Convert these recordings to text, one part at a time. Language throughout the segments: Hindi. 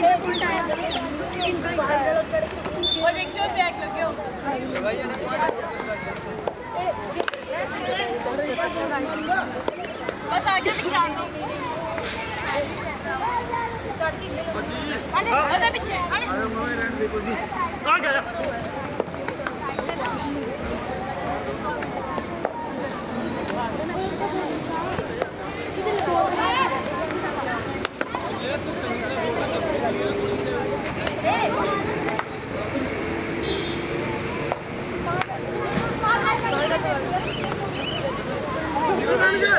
हो बस आगे पीछे आ दो अरे पीछे अरे बढ़िया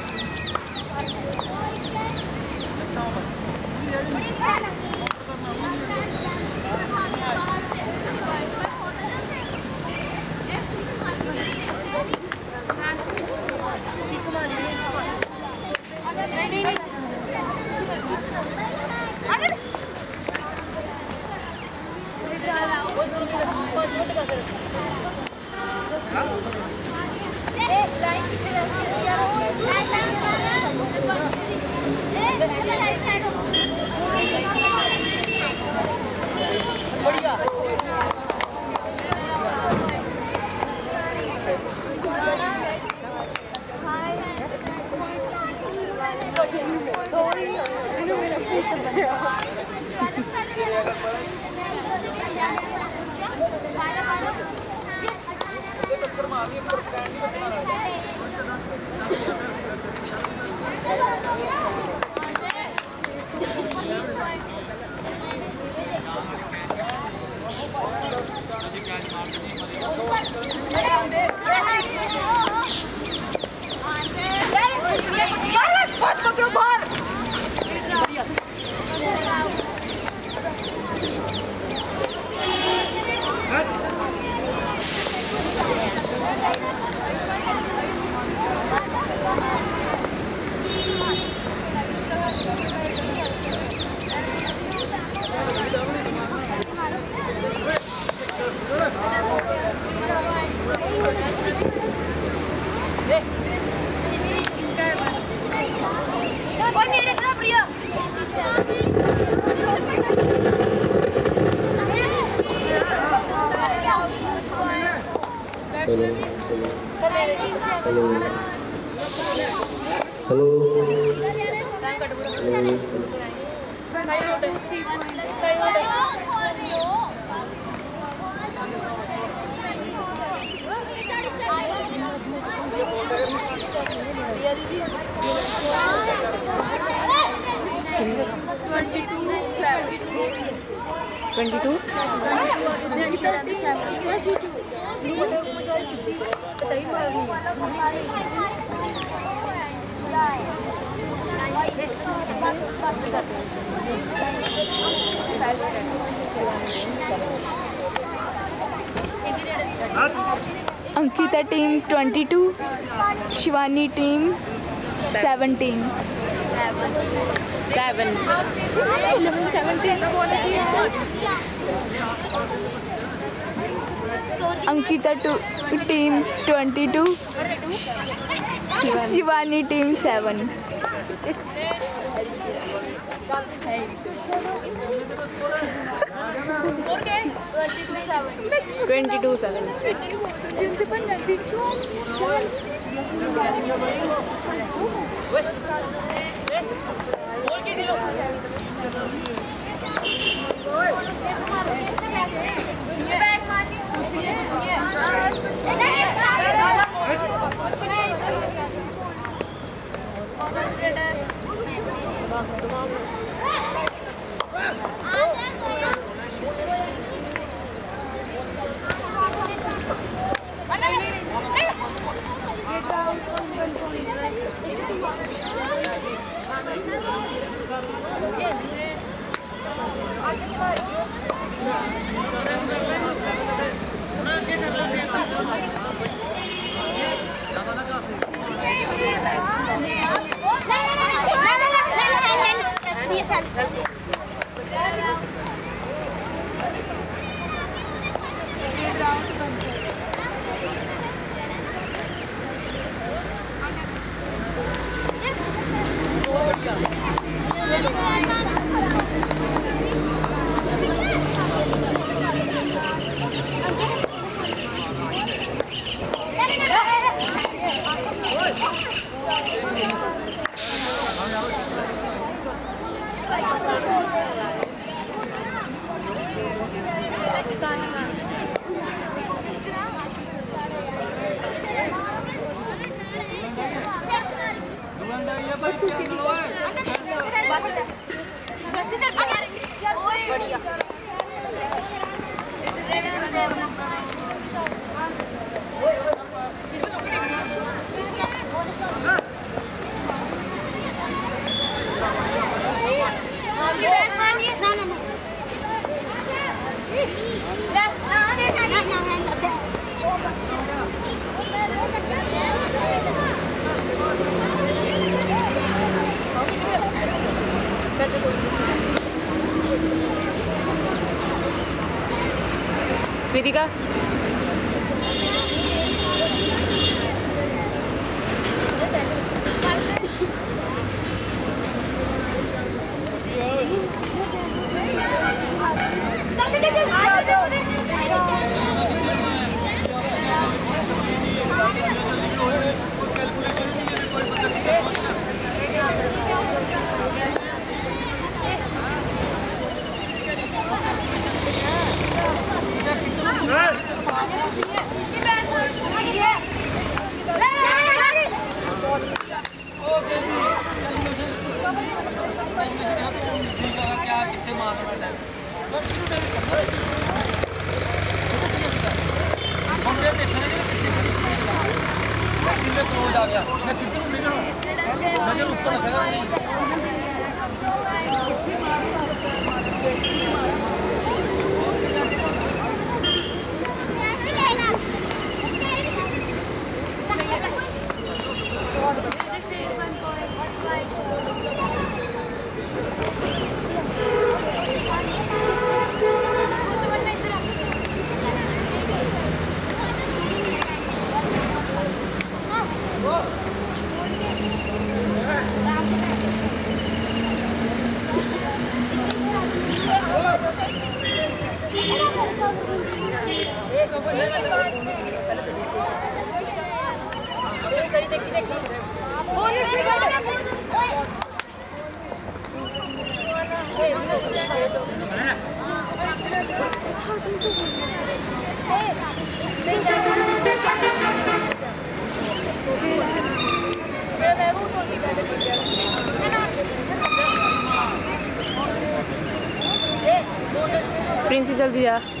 seventeen seven Ankita two team twenty two Shivani team seven twenty two seven बढ़िया कृतिका क्या Sylvia.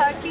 Thirty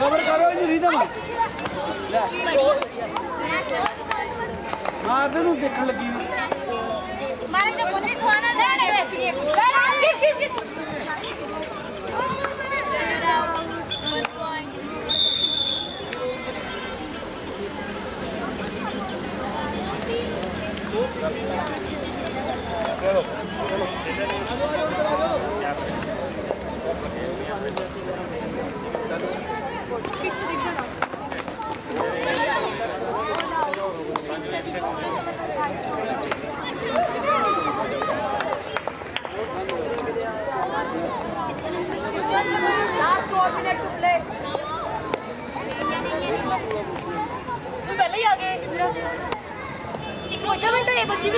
Abre caro aí, lida mano. não deixa lá aqui. Mas já pode ir para lá, né? Vai lá. बचा बेटा ये बची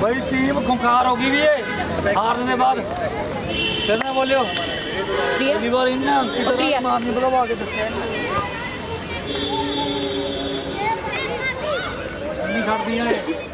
भाई टीम खुंखार होगी भी हारने के बाद। कितना बोलियो। प्रिया अगली बार इन्हें प्रिया। मारनी बुलावा के दसिया नहीं छड़ दिया ने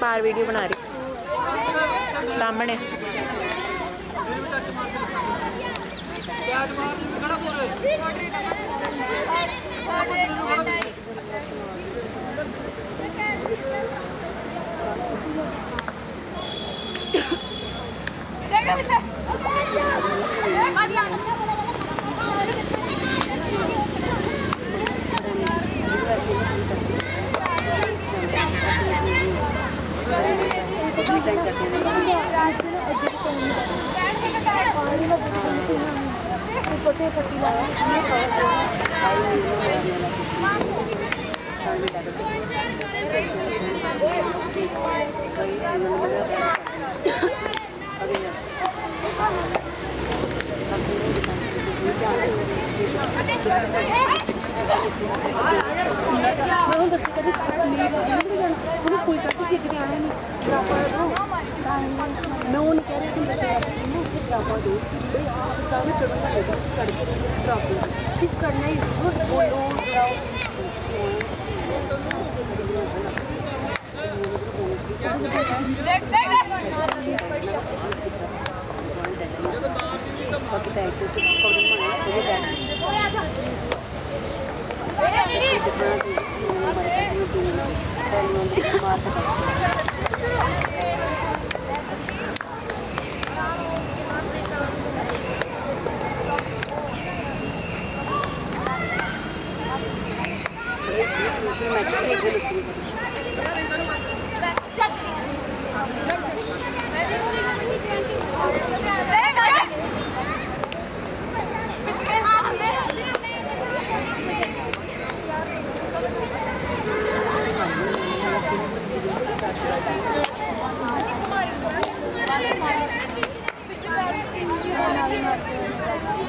बाहर वीडियो बना रही सामने देखो पीछे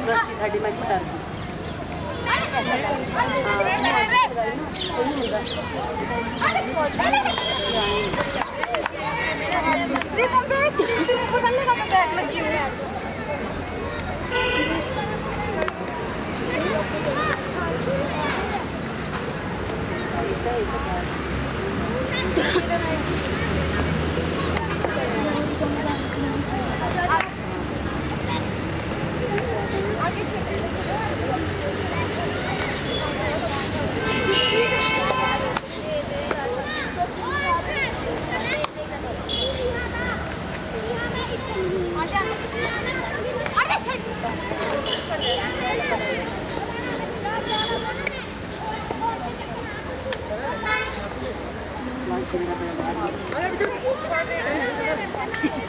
दस की में बता Thank you. あれちょっと。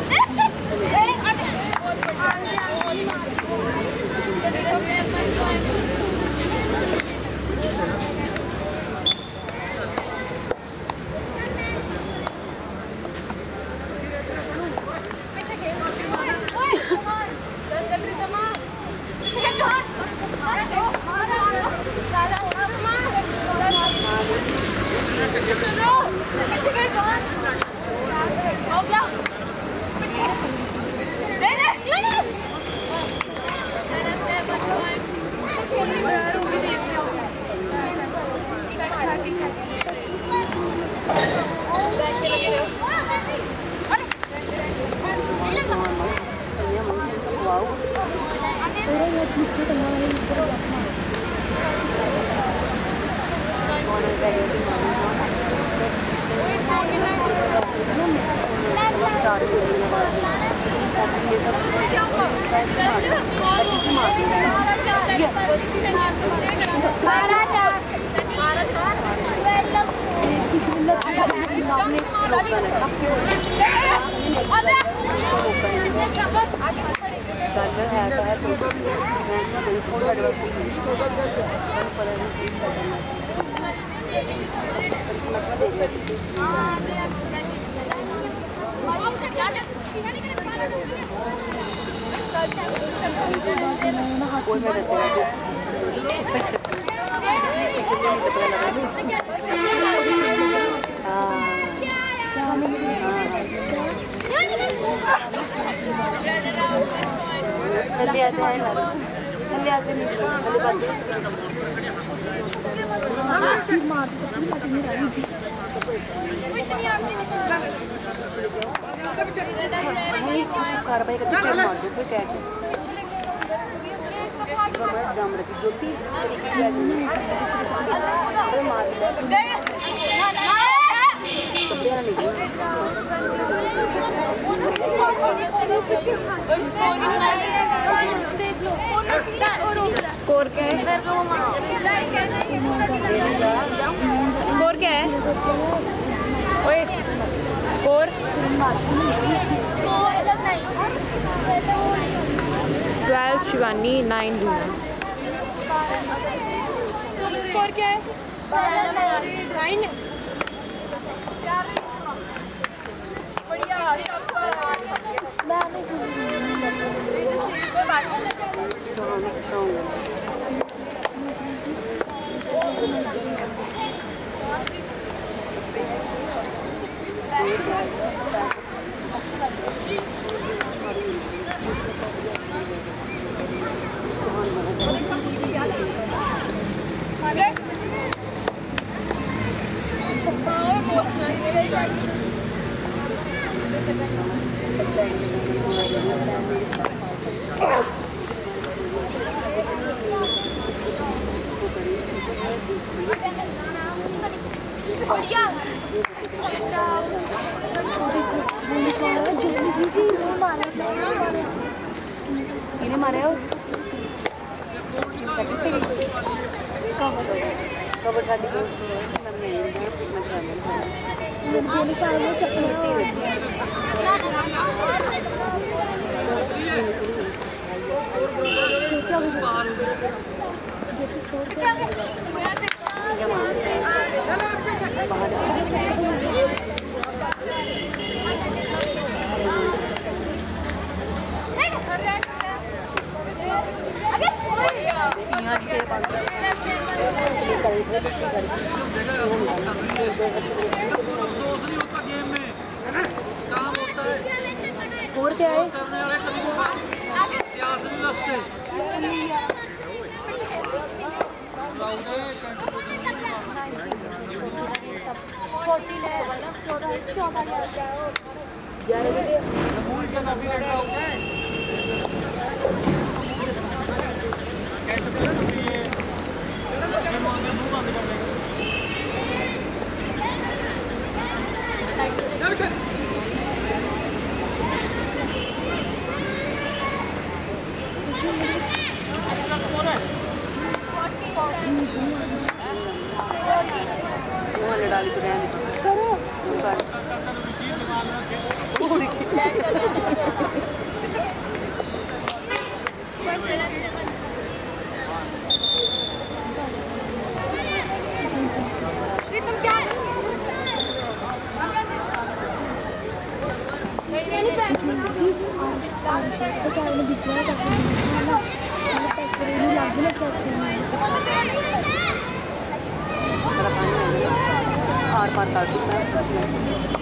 स्कोर क्या है? स्कोर क्या है? ओए score? Twelve Shivani nine score क्या है? नाइन। बढ़िया Oh, yeah. मारे हो? मैं नहीं मैं करा अफसोस नहीं होता गेम में काम होता है और क्या है? करने वाले कदमों का इतिहास नहीं रखते भूल के काफ़ी लड़ा होता है कैंट पे ना कभी ये गेम आगे मुँह बंद कर देगा या बेटा इसका स्कोर है वो लड़ा के रहने करो कर चाचा ने मशीन दिमाग में रखे तुम क्या आर पार काट दूँ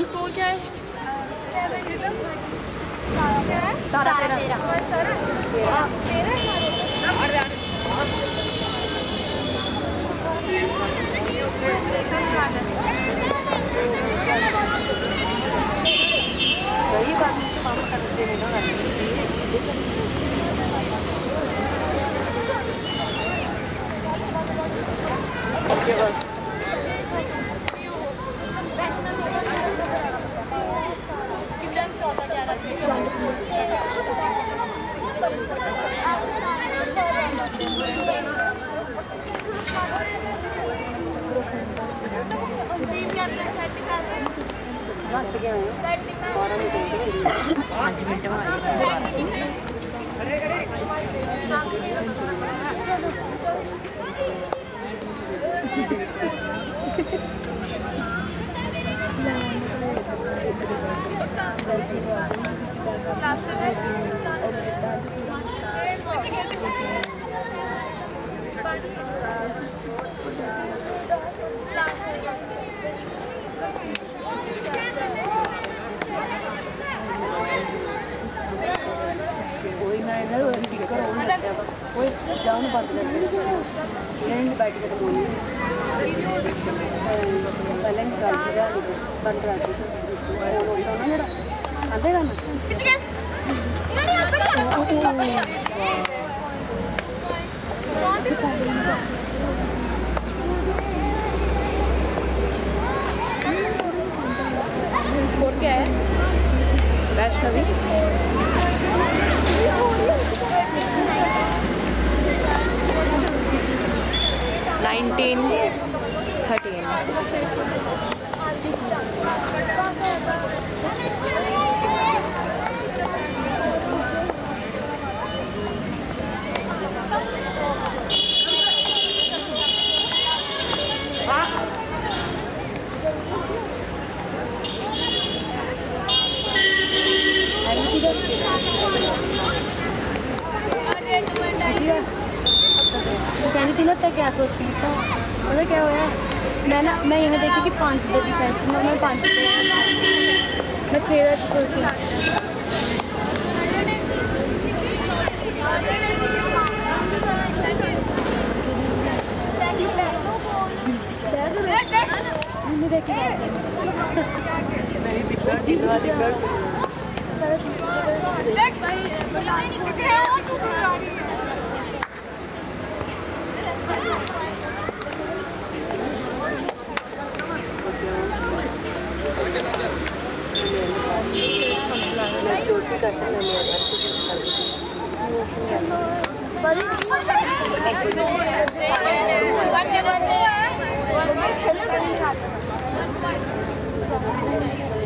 स्कोर क्या है तारा तेरा सही बात पापा का देने ना ओके बस लेके आए। हैं। और हम स्कोर क्या है? वैष्णवी। Nineteen thirteen. कहनी थी ना तय क्या सोचती था पता क्या होया मैं ना मैं यहाँ देखी कि पाँच दे दी पैसे मैं मैं पाँच दे मैं छः दे सोचती मैंने देखी छोड़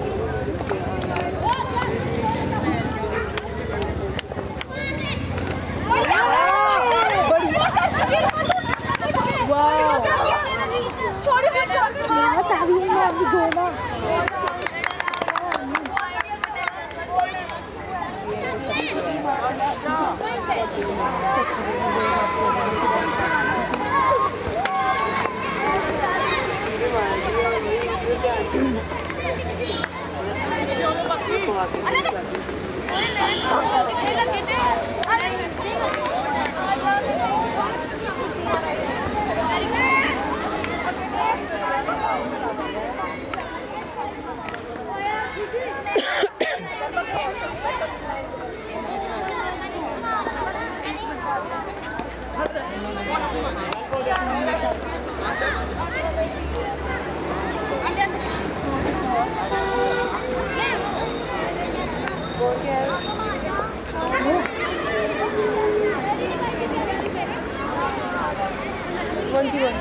ट्वेंटी वन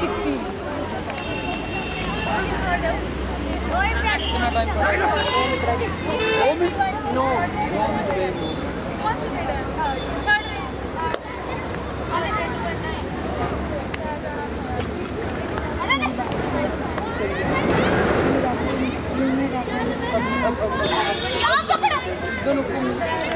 सिक्सटीन कितना टाइम पड़ा नो दोनों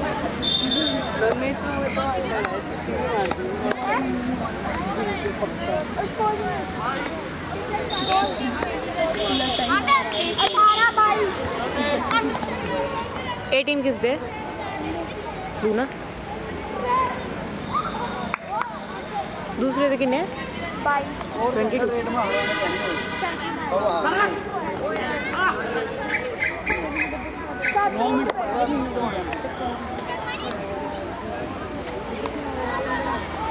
एटीन किस दे तू ना दूसरे दे किन्ने? ट्वेंटी टू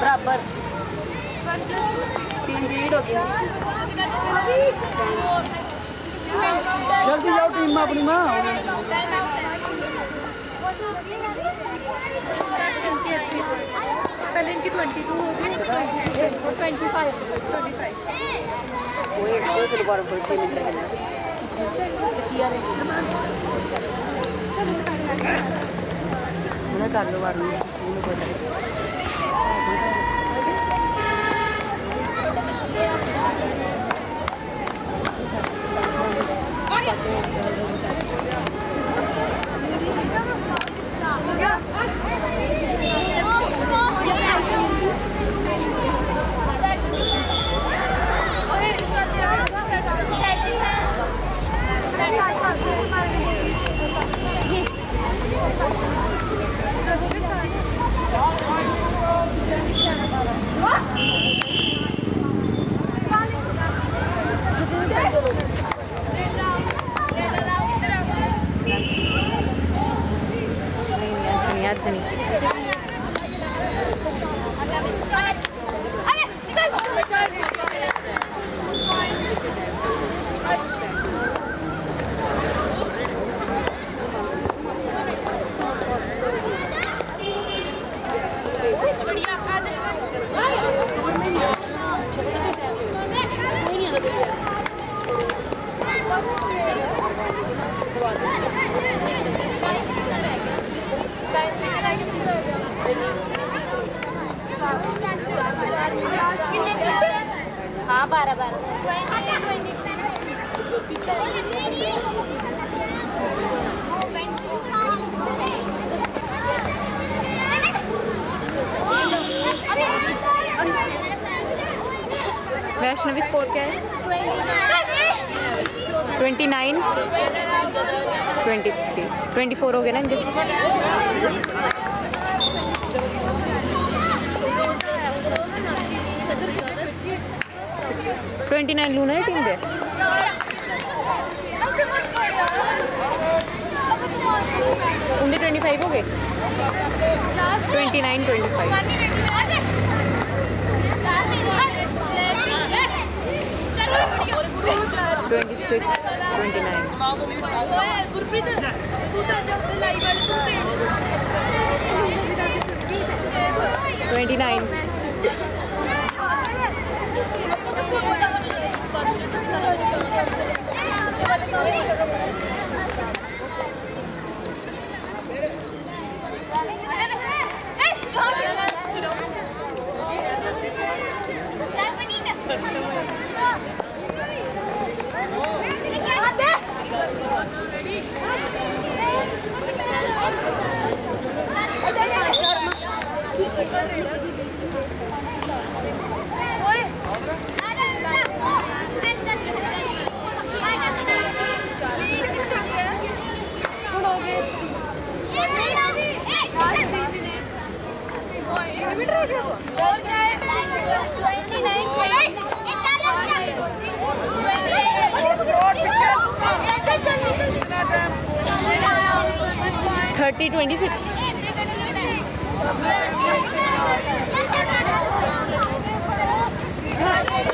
बराबर। तीन लीड हो गया जल्दी जाओ टीम में अपनी माँ। पहले इनकी ट्वेंटी टू होगी ट्वेंटी फाइव ट्वेंटी फाइव वो एक दो किलो बार बढ़ के Anthony. वैष्णवी स्कोर क्या है? Twenty nine twenty three twenty four हो गए ना ट्वेंटी नाइन लूना है टीम उनके ट्वेंटी फाइव हो गए? Twenty nine twenty five twenty six twenty nine thirty twenty six. Thirty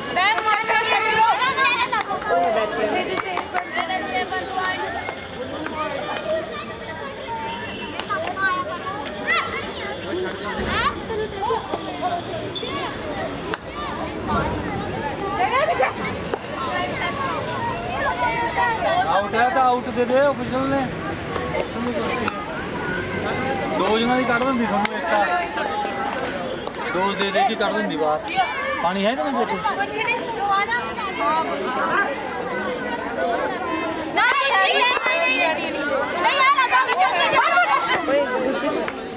out है तो आउट दे दे ऑफिशियल ने। दो जना की कर दी थोड़ी एक दो दे दे की कट दी बात पानी है तुम्हें कुछ नहीं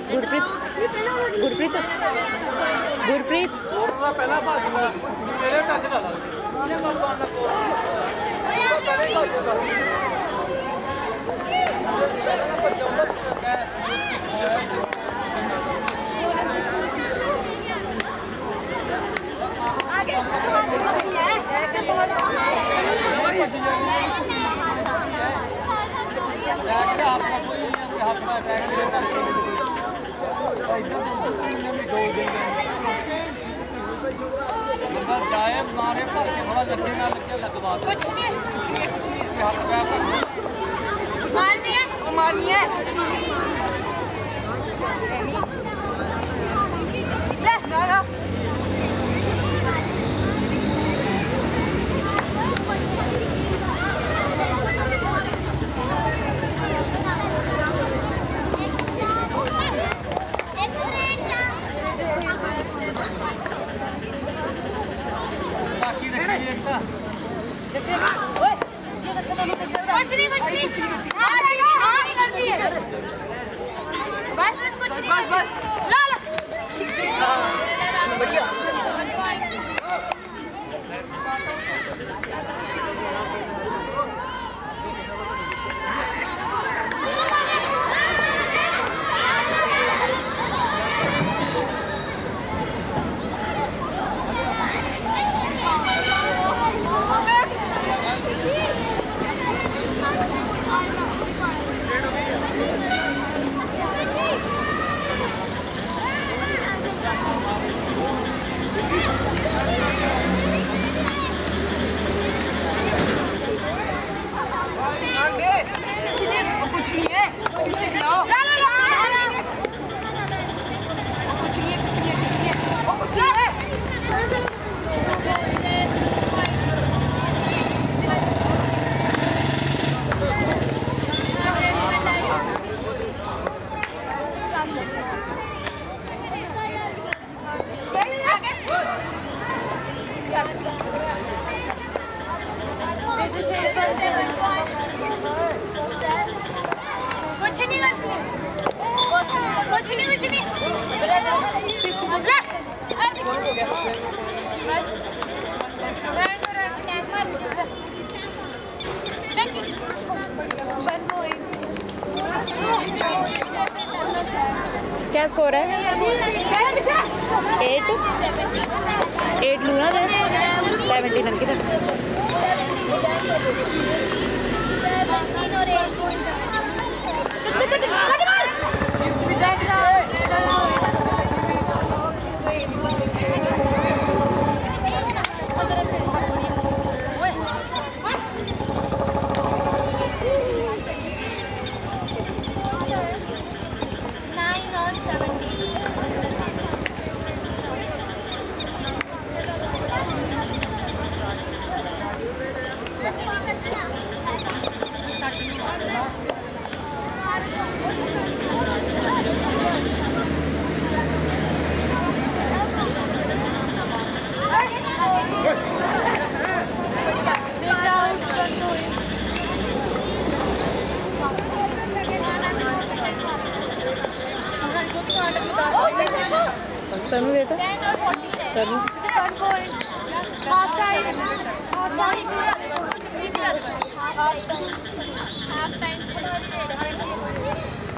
गुरप्रीत गुरप्रीत गुरप्रीत